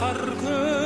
sargın